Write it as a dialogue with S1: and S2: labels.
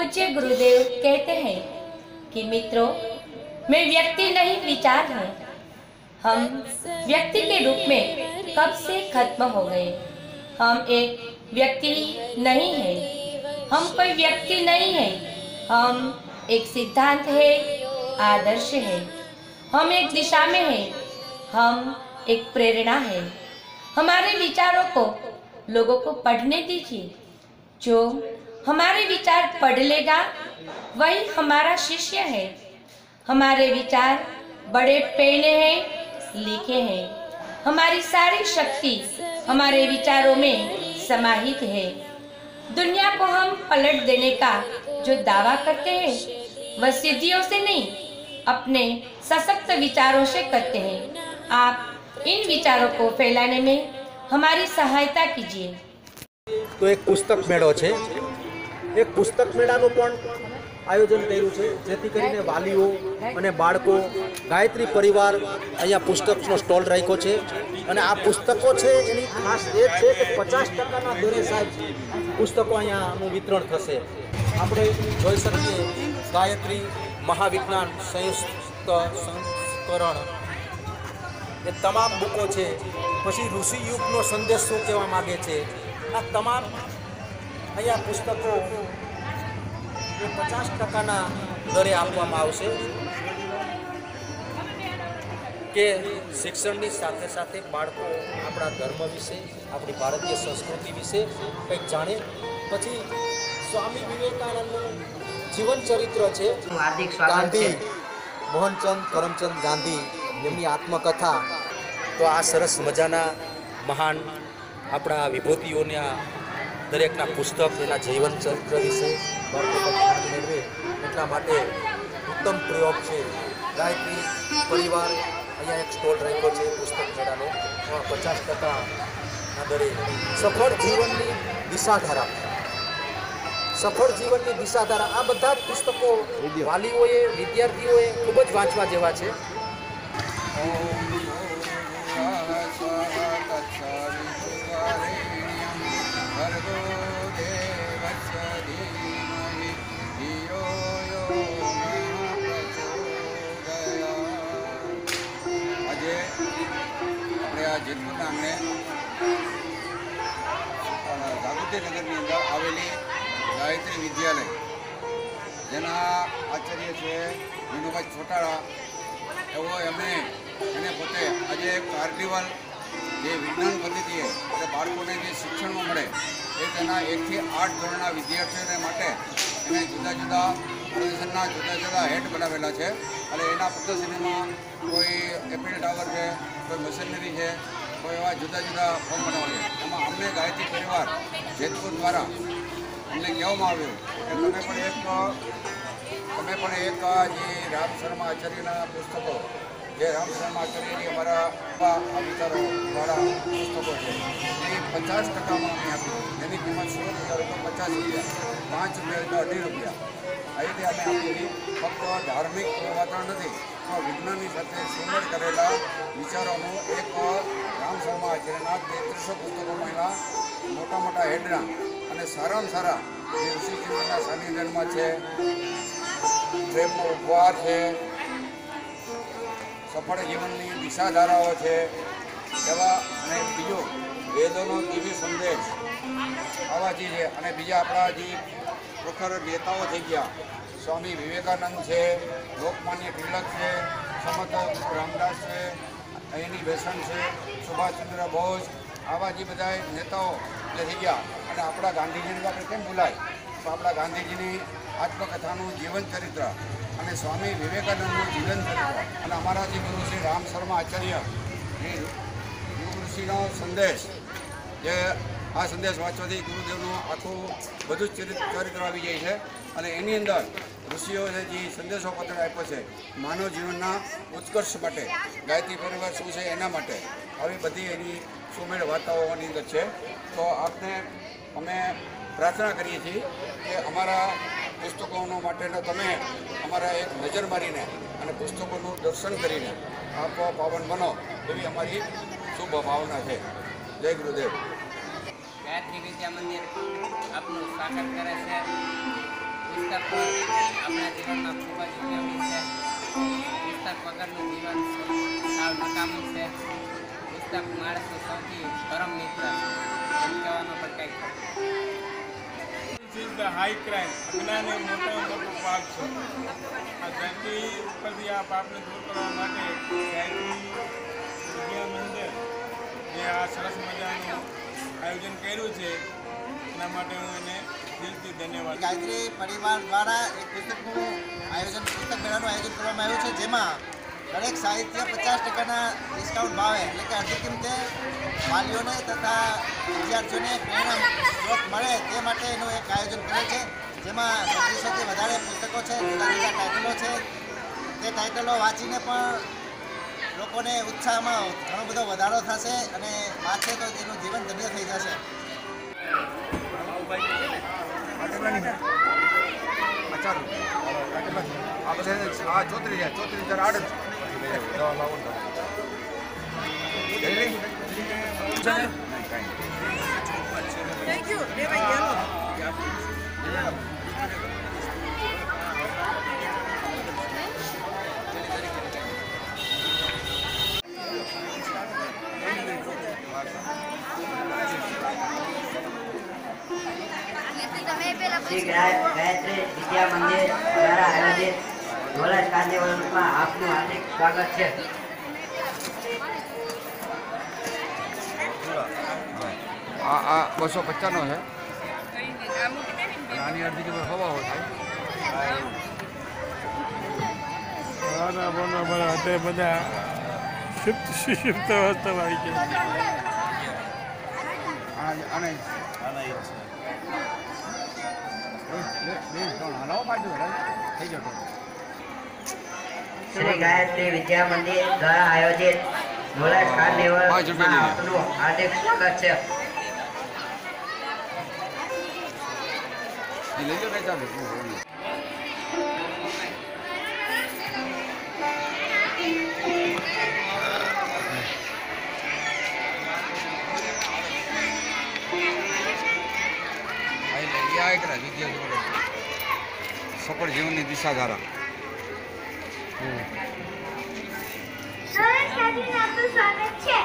S1: पूज्य गुरुदेव कहते हैं कि मित्रों, मैं व्यक्ति नहीं, विचार हूँ। हम व्यक्ति के रूप में कब से खत्म हो गए? हम एक व्यक्ति नहीं है। हम कोई व्यक्ति नहीं है। हम एक सिद्धांत है, आदर्श है। हम एक दिशा में है। हम एक प्रेरणा है। हमारे विचारों को, लोगों को पढ़ने दीजिए, जो हमारे विचार पढ़ लेगा, वही हमारा शिष्य है। हमारे विचार बड़े पेने हैं, लिखे हैं। हमारी सारी शक्ति हमारे विचारों में समाहित है। दुनिया को हम पलट देने का जो दावा करते हैं, वह सिद्धियों से नहीं, अपने सशक्त विचारों से करते हैं। आप इन विचारों को फैलाने में हमारी सहायता कीजिए।
S2: तो एक पुस्तक मेड़ो એક પુસ્તક મેળાનું પણ આયોજન કર્યું છે. જેથી કરીને વાલીઓ અને બાળકો, ગાયત્રી પરિવાર અહીંયા પુસ્તકનો સ્ટોલ રાખ્યો છે. અને આ પુસ્તકો છે, એની ખાસ એ છે કે પચાસ ટકાના દરે સાહેબ પુસ્તકો અહીંયાનું વિતરણ થશે. આપણે જોઈ શકીએ ગાયત્રી મહાવિજ્ઞાન સંયુક્ત સંસ્કરણ. એ તમામ બુકો છે. પછી ઋષિ યુગનો સંદેશ શું કહેવા માગે છે? આ તમામ અહીંયા પુસ્તકો એ પચાસ ટકાના દરે આપવામાં આવશે કે શિક્ષણની સાથે સાથે બાળકો આપણા ધર્મ વિશે આપણી ભારતીય સંસ્કૃતિ વિશે કંઈક જાણે. પછી સ્વામી વિવેકાનંદનું જીવન ચરિત્ર છે. ગાંધી મોહનચંદ કરમચંદ ગાંધી એમની આત્મકથા. તો આ સરસ મજાના મહાન આપણા વિભૂતિઓના દરેકના પુસ્તક, એના જીવન ચરિત્ર વિશે મેળવે એટલા માટે ઉત્તમ પ્રયોગ છે. ગાયત્રી પરિવાર અહીંયા એક સ્ટોલ રાખ્યો છે પુસ્તક મેળાનો. એમાં પચાસ ટકાના દરે સફળ જીવનની દિશાધારા. સફળ જીવનની દિશાધારા. આ બધા જ પુસ્તકો વાલીઓએ, વિદ્યાર્થીઓએ ખૂબ જ વાંચવા જેવા છે.
S3: જાગૃતિનગરની અંદર આવેલી ગાયત્રી વિદ્યાલય. જેના આચાર્ય છે વિનુભાઈ છોટાળા એવો એમણે એને પોતે આજે એક કાર્નિવલ જે વિજ્ઞાન પદ્ધતિએ એટલે બાળકોને જે શિક્ષણમાં મળે, એ તેના એકથી આઠ ધોરણના વિદ્યાર્થીઓને માટે એને જુદા જુદા પ્રદર્શનના જુદા જુદા હેડ બનાવેલા છે. અને એના પ્રદર્શનીમાં કોઈ એપલ ટાવર છે, કોઈ મશીનરી છે એવા જુદા જુદા ફોર્મ બનાવેલા એમાં અમને ગાયત્રી પરિવાર જેતપુર દ્વારા અમને કહેવામાં આવ્યું કે તમે પણ એક, તમે પણ એક જે રામ શર્મા આચાર્યના પુસ્તકો, જે રામ શર્મા આચાર્યની અમારા આપવા વિચારો વાળા પુસ્તકો છે, એ પચાસ ટકામાં અમે આપ્યું એની કિંમત સો રૂપિયા તો પચાસ રૂપિયા, પાંચ રૂપિયા તો અઢી રૂપિયા. આ રીતે અમે આપી ફક્ત ધાર્મિક વાતાવરણ નથી, પણ વિજ્ઞાનની સાથે સુંદર કરેલા વિચારોનું એક આચાર્યના તેત્રીસો પુસ્તકોમાં એના મોટા મોટા હેડના અને સારામાં સારા જે ઋષિચંદ્રના સાનિધ્યમાં છે. પ્રેમનો ઉપહાર છે. સફળ જીવનની દિશાધારાઓ છે. એવા અને બીજો વેદોનો દિવ્ય સંદેશ. આવા જે છે અને બીજા આપણા જે પ્રખર નેતાઓ થઈ ગયા. સ્વામી વિવેકાનંદ છે, લોકમાન્ય તિલક છે સમત રામદાસ છે એની બેસન છે, સુભાષચંદ્ર બોઝ, આવા જે બધા નેતાઓ જે થઈ ગયા. અને આપણા ગાંધીજીને આપણે કેમ ભૂલાય? તો આપણા ગાંધીજીની આત્મકથાનું જીવન ચરિત્ર અને સ્વામી વિવેકાનંદનું જીવન ચરિત્ર અને અમારા જે ગુરુ શ્રી રામ શર્મા આચાર્ય એ ગુરુ સંદેશ જે આ સંદેશ વાંચવાથી ગુરુદેવનું આખું બધું જ ચરિત્ર આવી જાય છે. અને એની અંદર ઋષિઓએ જે સંદેશો પત્ર આપ્યો છે, માનવ જીવનના ઉત્કર્ષ માટે, ગાયત્રી પરિવાર શું છે એના માટે. આવી બધી એની સુમેળ વાર્તાઓની અંદર છે. તો આપને અમે પ્રાર્થના કરીએ છીએ કે અમારા પુસ્તકોનો માટેનો તમે અમારા એક નજર મારીને અને પુસ્તકોનું દર્શન કરીને આપ પાવન બનો એવી અમારી શુભ ભાવના છે. જય ગુરુદેવ.
S4: ગાયત્રી વિદ્યા મંદિર આપનું સ્વાગત કરે છે. પુસ્તક આપણા જીવનમાં ખૂબ જ ઉપયોગી છે. પુસ્તક વગરનું જીવન સાવ નકામું છે. પુસ્તક માણસનું સૌથી પરમ મિત્ર એમ કહેવાનો પણ કંઈક
S5: ઇઝ ધ હાઈ ક્રાઇમ. અજ્ઞાન એ મોટામાં મોટો પાપ છે. આ ધરતી ઉપરથી આ પાપને દૂર કરવા માટે ગાયત્રી મંદિર જે આ સરસ મજાનું આયોજન કર્યું છે. એના માટે હું એને દિલથી ધન્યવાદ
S6: ગાયત્રી પરિવાર દ્વારા એક પુસ્તકનું આયોજન, પુસ્તક મેળાનું આયોજન કરવામાં આવ્યું છે, જેમાં દરેક સાહિત્ય પચાસ ટકાના ડિસ્કાઉન્ટ ભાવે, એટલે કે અડધી કિંમતે વાલીઓને તથા વિદ્યાર્થીઓને પ્રેરણા સ્ત્રોત મળે તે માટે એનું એક આયોજન કરે છે, જેમાં બત્રીસોથી વધારે પુસ્તકો છે, જુદા જુદા ટાઇટલો છે. તે ટાઇટલો વાંચીને પણ લોકોને ઉત્સાહમાં ઘણો બધો વધારો થશે અને વાંચે તો તેનું જીવન ધન્ય થઈ જશે.
S3: Thank બધા
S7: શ્રી ગાય- ગાયત્રી વિદ્યા મંદિર દ્વારા આયોજિત ધોળાજ કાર્નિવલમાં આપનું હાર્દિક સ્વાગત છે
S3: આ આ બસો પચાસનો છે આની અડધી કિલો હવા હોય
S5: ખાવાના બોના બધા અત્યારે બધા સુપ્ત સુષુપ્ત અવસ્થામાં આવી ગયા
S3: આને આને
S7: શ્રી ગાયત્રી વિદ્યા મંદિર દ્વારા આયોજિત
S3: પાંચ રૂપિયાની
S7: આપનું હાર્દિક સ્વાગત છે.
S3: જીવનની
S8: દિશાધારા. સ્વાગત છે.